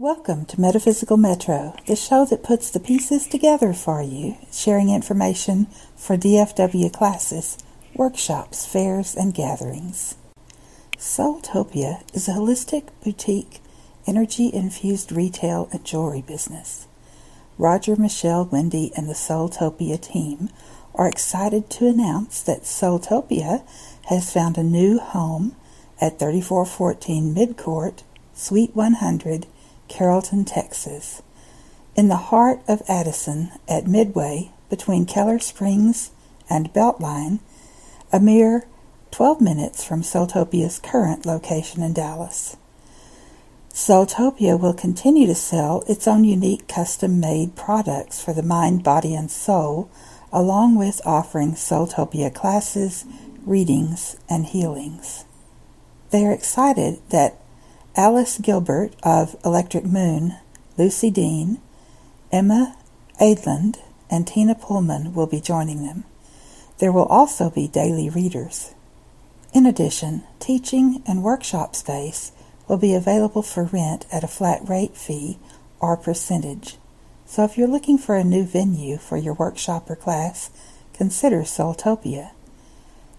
Welcome to Metaphysical Metro, the show that puts the pieces together for you, sharing information for DFW classes, workshops, fairs, and gatherings. Soultopia is a holistic, boutique, energy infused retail and jewelry business. Roger, Michelle, Wendy, and the Soultopia team are excited to announce that Soultopia has found a new home at 3414 Midcourt, Suite 100 Carrollton, Texas. In the heart of Addison, at Midway between Keller Springs and Beltline, a mere 12 minutes from Soultopia's current location in Dallas. Soultopia will continue to sell its own unique custom made products for the mind, body, and soul, along with offering Soultopia classes, readings, and healings. They are excited that Alice Gilbert of Electric Moon, Lucy Dean, Emma Aidland, and Tina Pullman will be joining them. There will also be daily readers. In addition, teaching and workshop space will be available for rent at a flat rate fee or percentage. So if you're looking for a new venue for your workshop or class, consider Soultopia.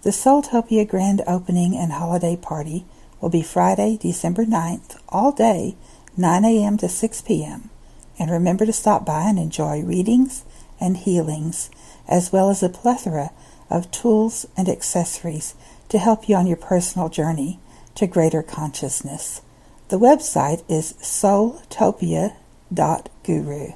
The Soultopia grand opening and holiday party will be Friday, December 9th, all day, 9 a.m. to 6 p.m. And remember to stop by and enjoy readings and healings, as well as a plethora of tools and accessories to help you on your personal journey to greater consciousness. The website is soultopia.guru.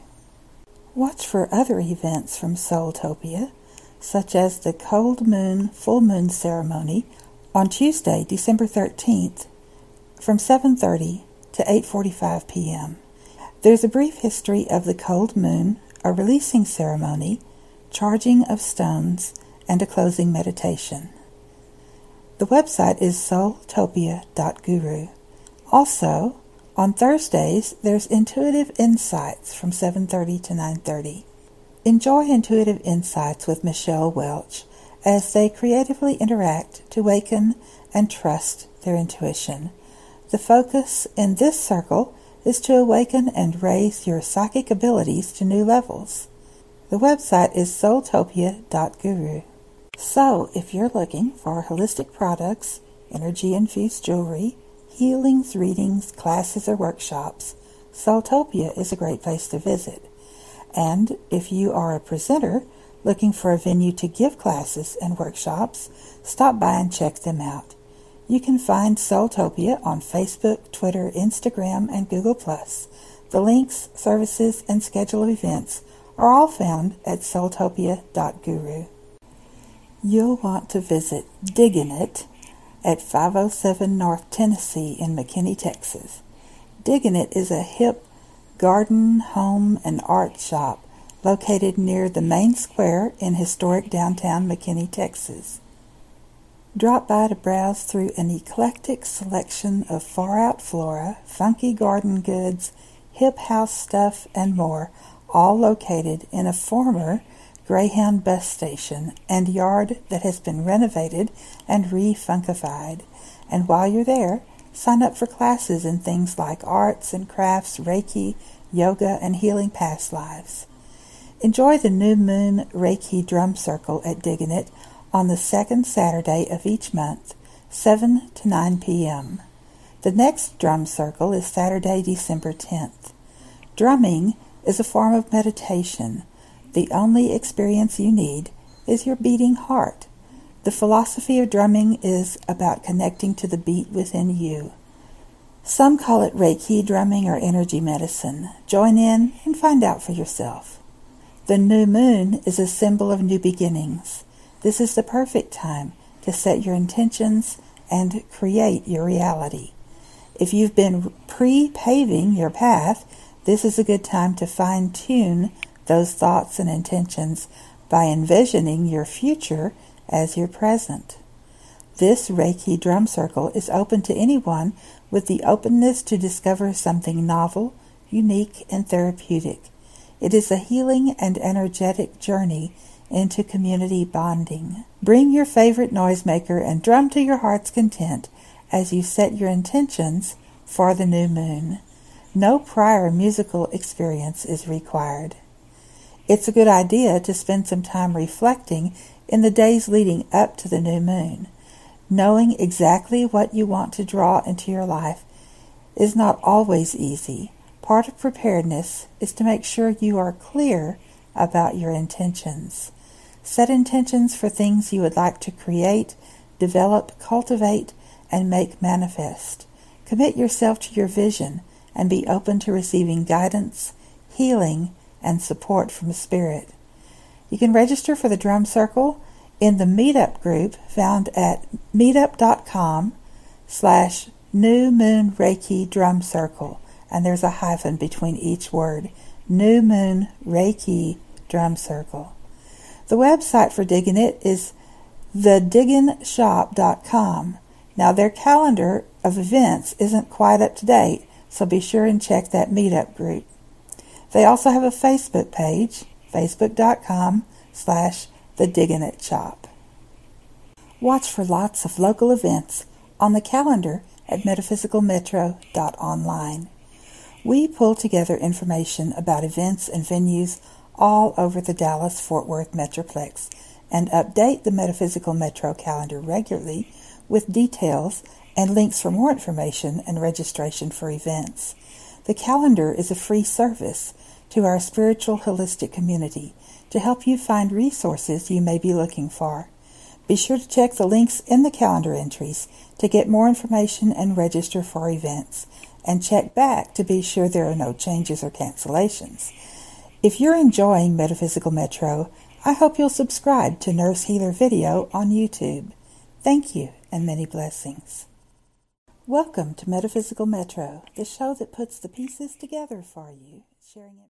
Watch for other events from Soultopia, such as the Cold Moon Full Moon Ceremony on Tuesday, December 13th, from 7:30 to 8:45 p.m. There's a brief history of the cold moon, a releasing ceremony, charging of stones, and a closing meditation. The website is soultopia.guru. Also, on Thursdays, there's Intuitive Insights from 7:30 to 9:30. Enjoy Intuitive Insights with Michelle Welch as they creatively interact to waken and trust their intuition. The focus in this circle is to awaken and raise your psychic abilities to new levels. The website is soultopia.guru. So, if you're looking for holistic products, energy infused jewelry, healings, readings, classes, or workshops, Soultopia is a great place to visit. And if you are a presenter looking for a venue to give classes and workshops, stop by and check them out. You can find Soultopia on Facebook, Twitter, Instagram, and Google+. The links, services, and schedule of events are all found at soultopia.guru. You'll want to visit Diggin' It at 507 North Tennessee in McKinney, Texas. Diggin' It is a hip garden, home, and art shop located near the main square in historic downtown McKinney, Texas. Drop by to browse through an eclectic selection of far out flora, funky garden goods, hip house stuff, and more, all located in a former Greyhound bus station and yard that has been renovated and re-funkified. And while you're there, sign up for classes in things like arts and crafts, Reiki, yoga, and healing past lives. Enjoy the New Moon Reiki Drum Circle at Diggin' It on the second Saturday of each month, 7 to 9 p.m. The next drum circle is Saturday, December 10th. Drumming is a form of meditation. The only experience you need is your beating heart. The philosophy of drumming is about connecting to the beat within you. Some call it Reiki drumming or energy medicine. Join in and find out for yourself. The new moon is a symbol of new beginnings. This is the perfect time to set your intentions and create your reality. If you've been pre paving your path, this is a good time to fine tune those thoughts and intentions by envisioning your future as your present. This Reiki drum circle is open to anyone with the openness to discover something novel, unique, and therapeutic. It is a healing and energetic journey into community bonding. Bring your favorite noisemaker and drum to your heart's content as you set your intentions for the new moon. No prior musical experience is required. It's a good idea to spend some time reflecting in the days leading up to the new moon. Knowing exactly what you want to draw into your life is not always easy. Part of preparedness is to make sure you are clear about your intentions. Set intentions for things you would like to create, develop, cultivate, and make manifest. Commit yourself to your vision and be open to receiving guidance, healing, and support from Spirit. You can register for the drum circle in the meetup group found at meetup.com slash new moon reiki drum circle and there's a hyphen between each word new moon reiki drum circle the website for Diggin' It is thedigginshop.com now their calendar of events isn't quite up to date so be sure and check that meetup group they also have a facebook page facebook.com slash the Diggin' It Shop. Watch for lots of local events on the calendar at metaphysicalmetro.online. We pull together information about events and venues all over the Dallas Fort Worth Metroplex and update the Metaphysical Metro calendar regularly with details and links for more information and registration for events. The calendar is a free service to our spiritual holistic community to help you find resources you may be looking for. Be sure to check the links in the calendar entries to get more information and register for events, and check back to be sure there are no changes or cancellations. If you're enjoying Metaphysical Metro, I hope you'll subscribe to Nurse Healer Video on YouTube. Thank you and many blessings. Welcome to Metaphysical Metro, the show that puts the pieces together for you, sharing it.